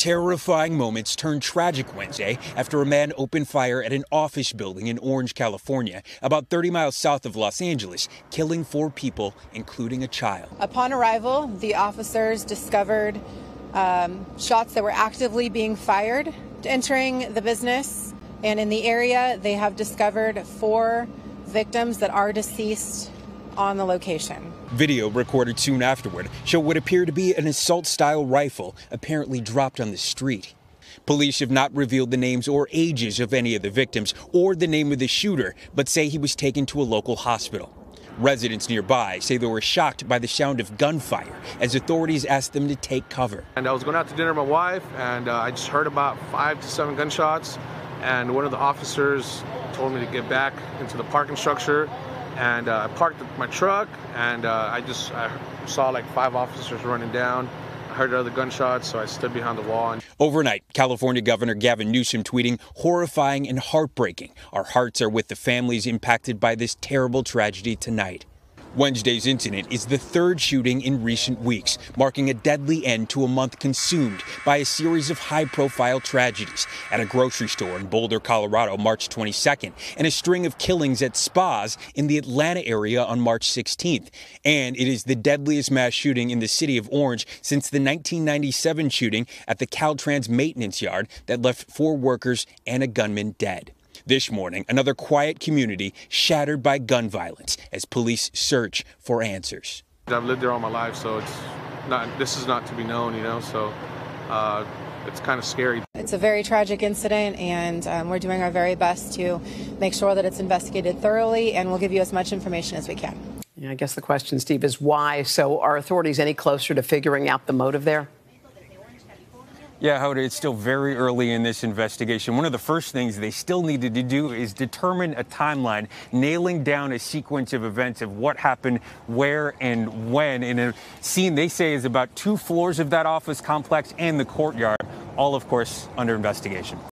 Terrifying moments turned tragic Wednesday after a man opened fire at an office building in Orange, California, about 30 miles south of Los Angeles, killing four people, including a child. Upon arrival, the officers discovered um, shots that were actively being fired entering the business. And in the area, they have discovered four victims that are deceased on the location. Video recorded soon afterward show what appeared to be an assault style rifle apparently dropped on the street. Police have not revealed the names or ages of any of the victims or the name of the shooter, but say he was taken to a local hospital. Residents nearby say they were shocked by the sound of gunfire as authorities asked them to take cover. And I was going out to dinner with my wife, and uh, I just heard about five to seven gunshots. And one of the officers told me to get back into the parking structure and uh, I parked my truck, and uh, I just I saw like five officers running down. I heard other gunshots, so I stood behind the wall. And- Overnight, California Governor Gavin Newsom tweeting, horrifying and heartbreaking. Our hearts are with the families impacted by this terrible tragedy tonight. Wednesday's incident is the third shooting in recent weeks, marking a deadly end to a month consumed by a series of high profile tragedies at a grocery store in Boulder, Colorado, March 22nd, and a string of killings at spas in the Atlanta area on March 16th. And it is the deadliest mass shooting in the city of Orange since the 1997 shooting at the Caltrans maintenance yard that left four workers and a gunman dead. This morning, another quiet community shattered by gun violence as police search for answers. I've lived there all my life, so it's not. This is not to be known, you know. So uh, it's kind of scary. It's a very tragic incident, and um, we're doing our very best to make sure that it's investigated thoroughly, and we'll give you as much information as we can. Yeah, I guess the question, Steve, is why? So, are authorities any closer to figuring out the motive there? Yeah, Hoda, it's still very early in this investigation. One of the first things they still needed to do is determine a timeline, nailing down a sequence of events of what happened, where, and when in a scene they say is about two floors of that office complex and the courtyard, all, of course, under investigation.